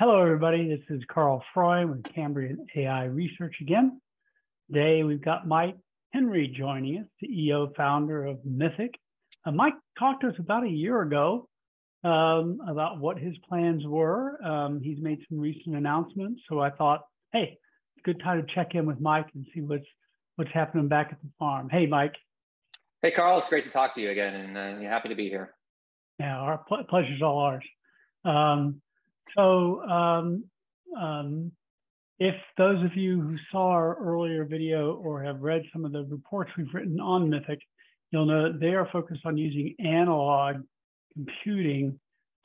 Hello, everybody. This is Karl Freund with Cambrian AI Research again. Today, we've got Mike Henry joining us, CEO, founder of Mythic. Uh, Mike talked to us about a year ago um, about what his plans were. Um, he's made some recent announcements, so I thought, hey, it's a good time to check in with Mike and see what's what's happening back at the farm. Hey, Mike. Hey, Karl. It's great to talk to you again, and uh, happy to be here. Yeah, our pl- pleasure's all ours. Um, so um, um, if those of you who saw our earlier video or have read some of the reports we've written on Mythic, you'll know that they are focused on using analog computing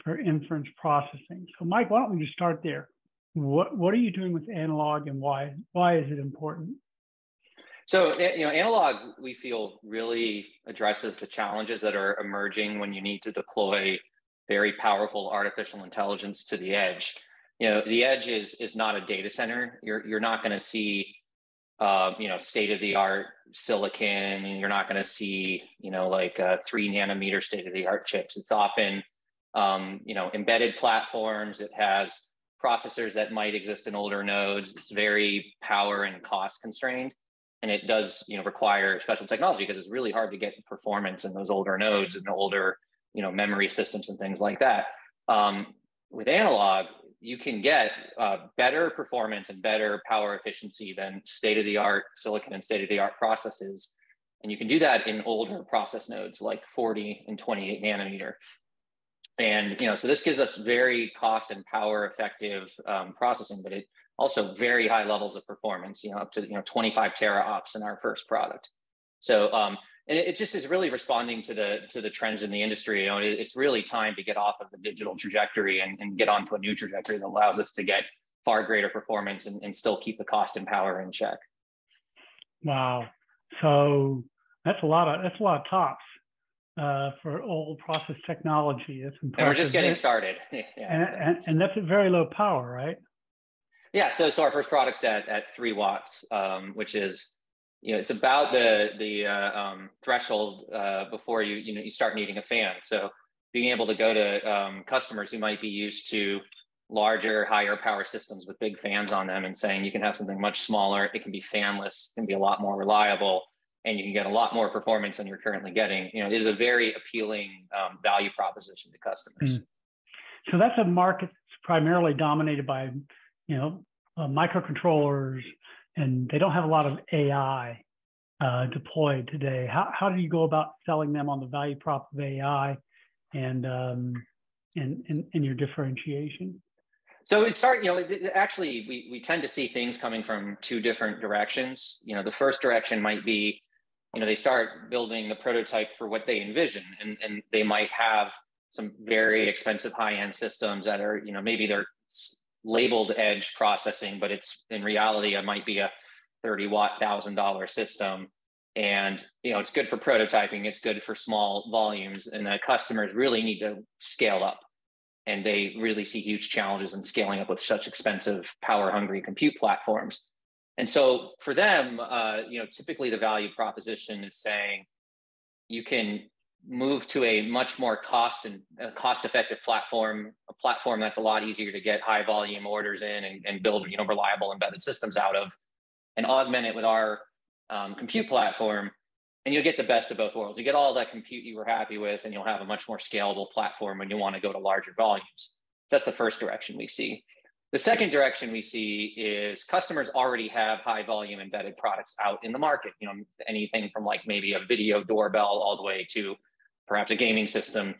for inference processing. So Mike, why don't we just start there? What, what are you doing with analog and why, why is it important? So, you know, analog, we feel really addresses the challenges that are emerging when you need to deploy very powerful artificial intelligence to the edge. You know, the edge is is not a data center. You're you're not going to see, uh, you know, state of the art silicon. You're not going to see, you know, like uh, three nanometer state of the art chips. It's often, um, you know, embedded platforms. It has processors that might exist in older nodes. It's very power and cost constrained and it does you know require special technology because it's really hard to get performance in those older nodes and the older you know memory systems and things like that. Um, with analog, you can get uh, better performance and better power efficiency than state of the art silicon and state of the art processes. And you can do that in older process nodes like 40 and 28 nanometer. And you know, so this gives us very cost and power effective um, processing, but it also very high levels of performance. You know, up to you know 25 tera ops in our first product. So um, and it, just is really responding to the to the trends in the industry. You know, it, it's really time to get off of the digital trajectory and, and get onto a new trajectory that allows us to get far greater performance and, and still keep the cost and power in check. Wow. So that's a lot of that's a lot of tops uh, for old process technology. That's impressive. And we're just getting started. yeah, and, and, and, that's at very low power, right? Yeah. So so our first product's at at three watts, um, which is you know, it's about the the uh, um, threshold uh, before you you know you start needing a fan. So being able to go to um, customers who might be used to larger, higher power systems with big fans on them, and saying you can have something much smaller. It can be fanless, can be a lot more reliable, and you can get a lot more performance than you're currently getting. You know, is a very appealing um, value proposition to customers. Mm. So that's a market that's primarily dominated by you know uh, microcontrollers and they don't have a lot of AI uh, deployed today. How, how do you go about selling them on the value prop of AI and, um, and, and, and your differentiation? So it start, you know, actually we, we tend to see things coming from two different directions. You know, the first direction might be, you know, they start building the prototype for what they envision and, and they might have some very expensive high-end systems that are, you know, maybe they're labeled edge processing, but it's in reality, it might be a 30 watt, thousand dollar system. And you know, it's good for prototyping, it's good for small volumes, and the customers really need to scale up. And they really see huge challenges in scaling up with such expensive, power hungry compute platforms. And so for them, uh, you know, typically the value proposition is saying you can move to a much more cost and uh, cost effective platform, a platform that's a lot easier to get high volume orders in and, and build you know reliable embedded systems out of, and augment it with our um, compute platform, and you'll get the best of both worlds. You get all that compute you were happy with, and you'll have a much more scalable platform when you want to go to larger volumes. So that's the first direction we see. The second direction we see is customers already have high volume embedded products out in the market. You know, anything from like maybe a video doorbell all the way to perhaps a gaming system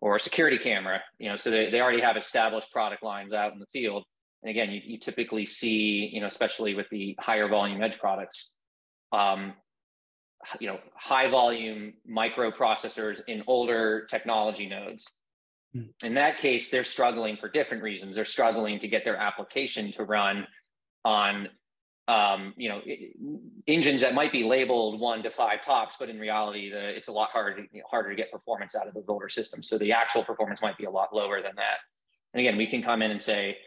or a security camera you know so they, they already have established product lines out in the field. And again you, you typically see you know especially with the higher volume edge products um, you know high volume microprocessors in older technology nodes. Hmm. in that case they're struggling for different reasons. They're struggling to get their application to run on um, you know, engines that might be labeled one to five tops, but in reality, the, it's a lot harder you know, harder to get performance out of those older systems. So the actual performance might be a lot lower than that. And again, we can come in and say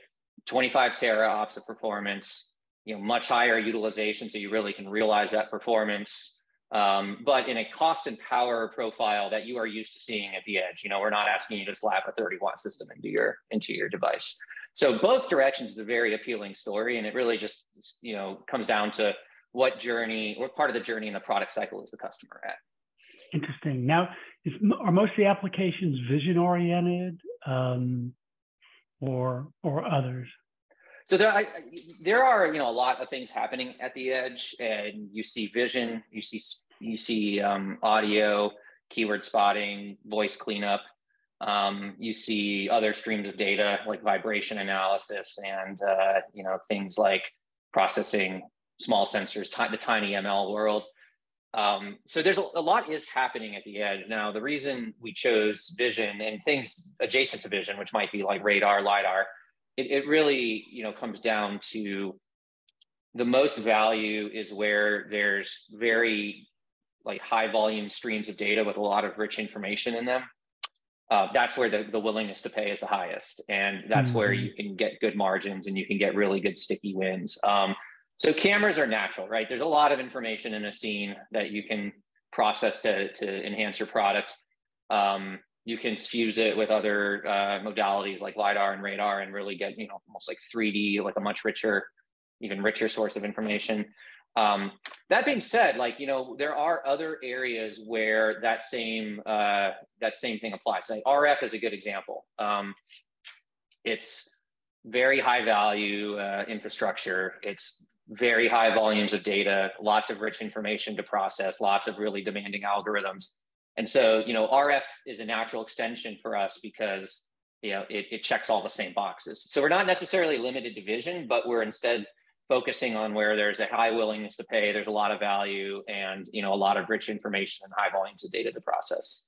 25 tera ops of performance, you know, much higher utilization, so you really can realize that performance. um, but in a cost and power profile that you are used to seeing at the edge. You know, we're not asking you to slap a 30 watt system into your into your device. So both directions is a very appealing story, and it really just you know comes down to what journey, what part of the journey in the product cycle is the customer at. Interesting. Now, is, are most of the applications vision oriented, um, or or others? So there, I, there are you know a lot of things happening at the edge, and you see vision, you see you see um, audio, keyword spotting, voice cleanup. Um, you see other streams of data like vibration analysis and uh, you know things like processing small sensors, t- the tiny ML world. Um, so there's a, a, lot is happening at the edge now. The reason we chose vision and things adjacent to vision, which might be like radar, lidar, it, it really you know comes down to the most value is where there's very like high volume streams of data with a lot of rich information in them uh, that's where the, the willingness to pay is the highest. And that's mm-hmm. where you can get good margins and you can get really good sticky wins. Um, so cameras are natural right? There's a lot of information in a scene that you can process to, to enhance your product. Um, you can fuse it with other uh, modalities like lidar and radar and really get you know almost like 3d like a much richer even richer source of information um, that being said like you know there are other areas where that same uh, that same thing applies. Like rf is a good example. Um, it's very high value uh, infrastructure. It's very high volumes of data lots of rich information to process lots of really demanding algorithms. And so, you know, RF is a natural extension for us because, you know, it, it checks all the same boxes. So we're not necessarily limited to vision, but we're instead focusing on where there's a high willingness to pay, there's a lot of value and, you know, a lot of rich information and high volumes of data to process.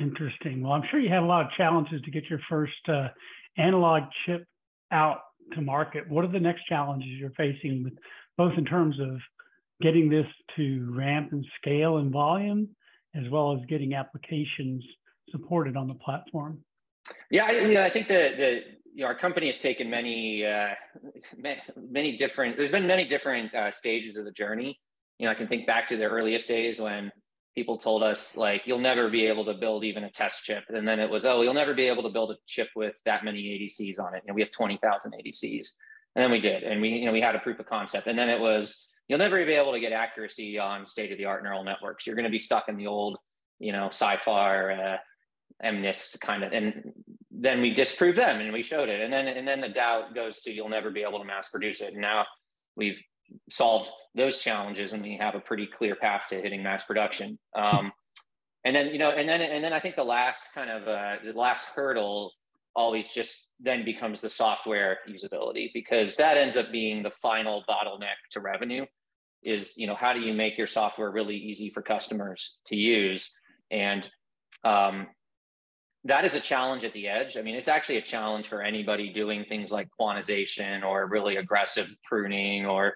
Interesting. Well, I'm sure you had a lot of challenges to get your first uh, analog chip out to market. What are the next challenges you're facing with both in terms of getting this to ramp and scale and volume as well as getting applications supported on the platform? Yeah, I, you know, I think that the you know, our company has taken many, uh, many different. There's been many different uh, stages of the journey. You know, I can think back to the earliest days when people told us like you'll never be able to build even a test chip, and then it was oh you'll never be able to build a chip with that many ADCs on it. Know, we have twenty thousand ADCs, and then we did, and we you know we had a proof of concept, and then it was you'll never be able to get accuracy on state of the art neural networks. You're going to be stuck in the old, you know, CIFAR, uh, MNIST kind of, and then we disproved them and we showed it. And then, and then the doubt goes to you'll never be able to mass produce it. And now we've solved those challenges and we have a pretty clear path to hitting mass production. Um, and then, you know, and then, and then I think the last kind of, uh, the last hurdle always just then becomes the software usability because that ends up being the final bottleneck to revenue is you know how do you make your software really easy for customers to use and um, that is a challenge at the edge i mean it's actually a challenge for anybody doing things like quantization or really aggressive pruning or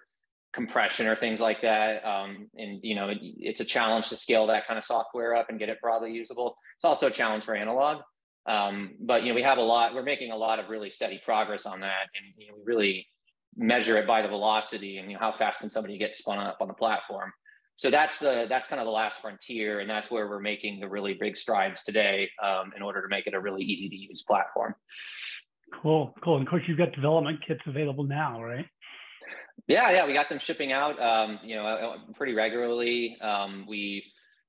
compression or things like that um, and you know it, it's a challenge to scale that kind of software up and get it broadly usable it's also a challenge for analog um, but you know, we have a lot. We're making a lot of really steady progress on that, and you know, we really measure it by the velocity and you know how fast can somebody get spun up on the platform. So that's the that's kind of the last frontier, and that's where we're making the really big strides today um, in order to make it a really easy to use platform. Cool, cool. And of course, you've got development kits available now, right? Yeah, yeah, we got them shipping out. Um, you know, uh, pretty regularly. Um, we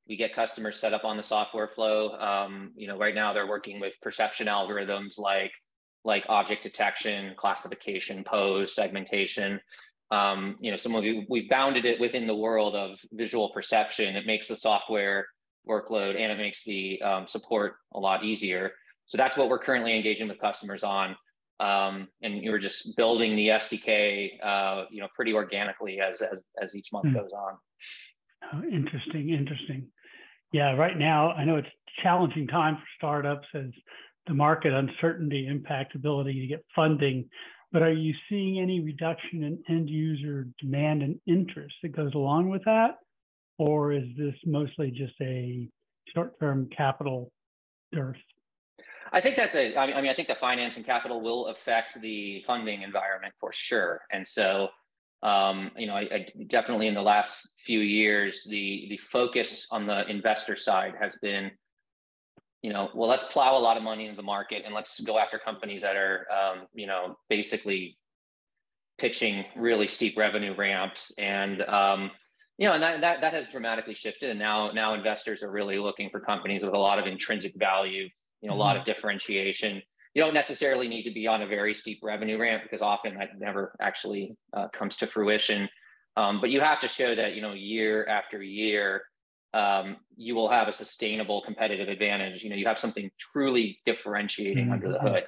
we get customers set up on the software flow. Um, you know, right now they're working with perception algorithms like like object detection, classification, pose, segmentation. Um, you know, some of you we've bounded it within the world of visual perception. It makes the software workload and it makes the um, support a lot easier. So that's what we're currently engaging with customers on. Um, and you're just building the SDK, uh, you know, pretty organically as as as each month mm. goes on. Oh, interesting, interesting. Yeah, right now I know it's a challenging time for startups as the market uncertainty impacts ability to get funding. But are you seeing any reduction in end user demand and interest that goes along with that? Or is this mostly just a short term capital dearth? I think that the, I mean, I think the finance and capital will affect the funding environment for sure. And so Um, you know, I, I, definitely in the last few years, the the focus on the investor side has been, you know, well, let's plow a lot of money into the market and let's go after companies that are, um, you know, basically pitching really steep revenue ramps. And um, you know and that, that that has dramatically shifted. And now now investors are really looking for companies with a lot of intrinsic value you know a lot of mm-hmm. differentiation. You don't necessarily need to be on a very steep revenue ramp because often that never actually uh, comes to fruition. Um, but you have to show that you know year after year um, you will have a sustainable competitive advantage you know you have something truly differentiating mm-hmm. under the hood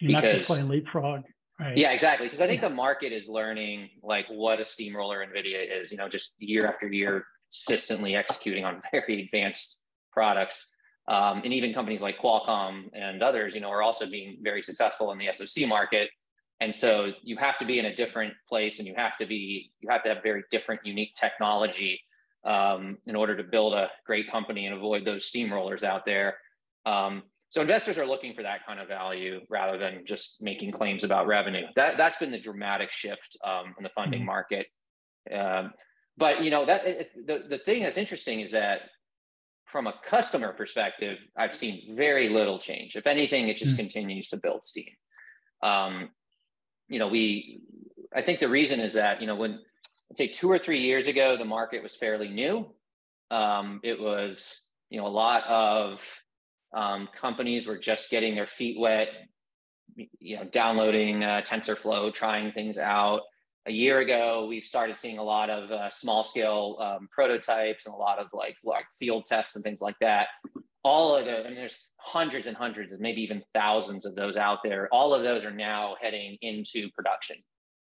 You're because not just leapfrog Right. Yeah, exactly. Because I think the market is learning like what a steamroller NVIDIA is, you know, just year after year, consistently executing on very advanced products. Um, and even companies like Qualcomm and others, you know, are also being very successful in the SoC market. And so you have to be in a different place and you have to be, you have to have very different, unique technology um, in order to build a great company and avoid those steamrollers out there. Um, so investors are looking for that kind of value rather than just making claims about revenue. That that's been the dramatic shift um, in the funding mm-hmm. market. Um, but you know that it, the the thing that's interesting is that from a customer perspective, I've seen very little change. If anything, it just mm-hmm. continues to build steam. Um, you know, we I think the reason is that you know when I'd say two or three years ago, the market was fairly new. Um, it was you know a lot of um, companies were just getting their feet wet, you know, downloading uh, TensorFlow, trying things out. A year ago, we've started seeing a lot of uh, small scale um, prototypes and a lot of like like field tests and things like that. All of the, and there's hundreds and hundreds, and maybe even thousands of those out there. All of those are now heading into production.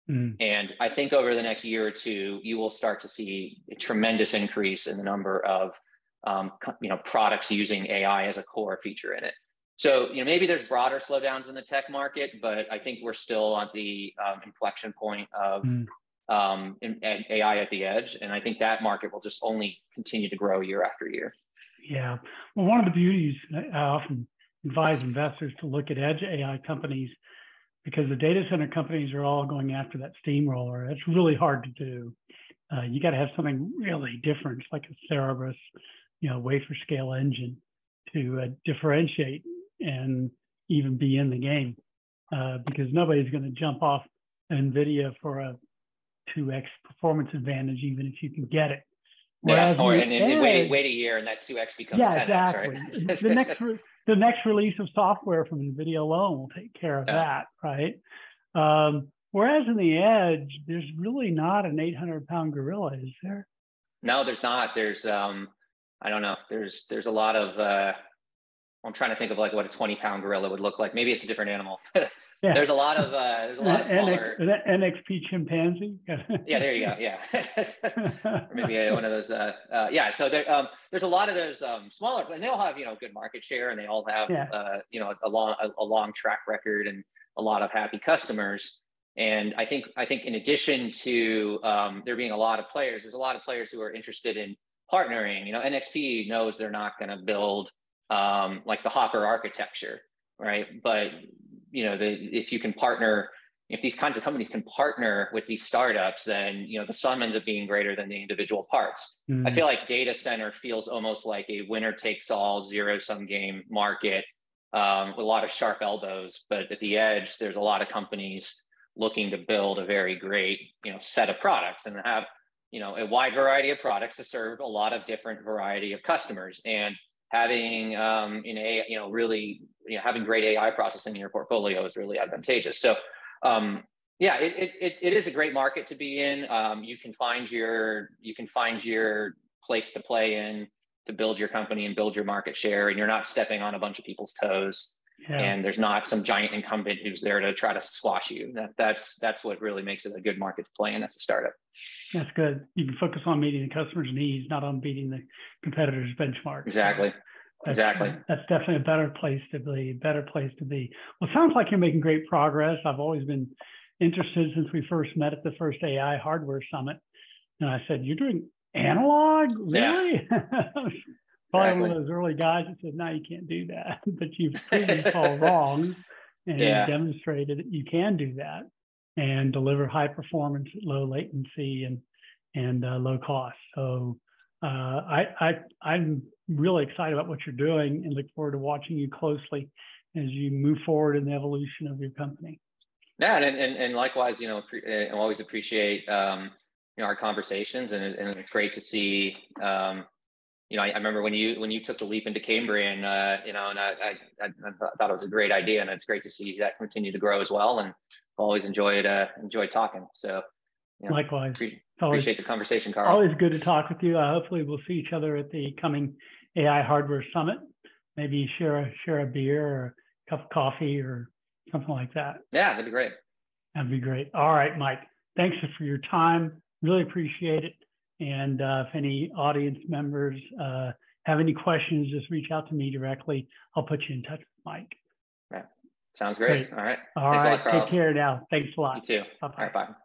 Mm. And I think over the next year or two, you will start to see a tremendous increase in the number of um, you know products using AI as a core feature in it. So you know maybe there's broader slowdowns in the tech market, but I think we're still at the um, inflection point of mm. um, in, in AI at the edge, and I think that market will just only continue to grow year after year. Yeah, well, one of the beauties I often advise investors to look at edge AI companies because the data center companies are all going after that steamroller. It's really hard to do. Uh, you got to have something really different, like a Cerebras you know wafer scale engine to uh, differentiate and even be in the game uh, because nobody's going to jump off NVIDIA for a 2x performance advantage, even if you can get it. Yeah, or and, and, wait, wait a year and that 2x becomes yeah, 10x, exactly. right? the next re- the next release of software from NVIDIA alone will take care of yeah. that, right? Um, whereas in the edge, there's really not an 800 pound gorilla, is there? No, there's not. There's um, I don't know. There's there's a lot of uh, I'm trying to think of like what a 20 pound gorilla would look like. Maybe it's a different animal. yeah. There's a lot of uh, there's a lot of smaller NX, NXP chimpanzee. yeah, there you go. Yeah, or maybe one of those. Uh, uh, yeah, so there, um, there's a lot of those um, smaller, and they all have you know good market share, and they all have yeah. uh, you know a long a, a long track record and a lot of happy customers. And I think I think in addition to um, there being a lot of players, there's a lot of players who are interested in partnering. You know, NXP knows they're not going to build um, like the Hopper architecture, right? But you know, the, if you can partner, if these kinds of companies can partner with these startups, then you know the sum ends up being greater than the individual parts. Mm. I feel like data center feels almost like a winner takes all zero sum game market um, with a lot of sharp elbows. But at the edge, there's a lot of companies looking to build a very great you know set of products and have you know a wide variety of products to serve a lot of different variety of customers and having um, in a you know really you know, having great AI processing in your portfolio is really advantageous. So um, yeah, it, it, it is a great market to be in. Um, you can find your you can find your place to play in to build your company and build your market share, and you're not stepping on a bunch of people's toes yeah. and there's not some giant incumbent who's there to try to squash you. That, that's that's what really makes it a good market to play in as a startup. That's good. You can focus on meeting the customer's needs, not on beating the competitor's benchmark. Exactly. That's, exactly. That's definitely a better place to be. Better place to be. Well, it sounds like you're making great progress. I've always been interested since we first met at the first AI hardware summit, and I said, "You're doing analog, really?" Yeah. probably exactly. one of those early guys that said, "No, you can't do that," but you've proven all wrong and yeah. demonstrated that you can do that. and deliver high performance at low latency and and uh, low cost. So uh, I, I I'm really excited about what you're doing and look forward to watching you closely as you move forward in the evolution of your company. Yeah, and and, and likewise, you know, I always appreciate um, you know our conversations, and, and it's great to see. Um, you know, I, I, remember when you when you took the leap into Cambrian, uh, you know, and I, I, I, thought it was a great idea, and it's great to see that continue to grow as well. And always enjoyed uh, enjoyed talking. So, you know, likewise, pre- always, appreciate the conversation, Karl. Always good to talk with you. Uh, hopefully, we'll see each other at the coming AI Hardware Summit. Maybe share a share a beer or a cup of coffee or something like that. Yeah, that'd be great. That'd be great. All right, Mike. Thanks for your time. Really appreciate it. And uh, if any audience members uh, have any questions, just reach out to me directly. I'll put you in touch with Mike. Yeah. Sounds great. great. All right. All right. Lot, Take care now. Thanks a lot. You too. Bye-bye. All right. Bye.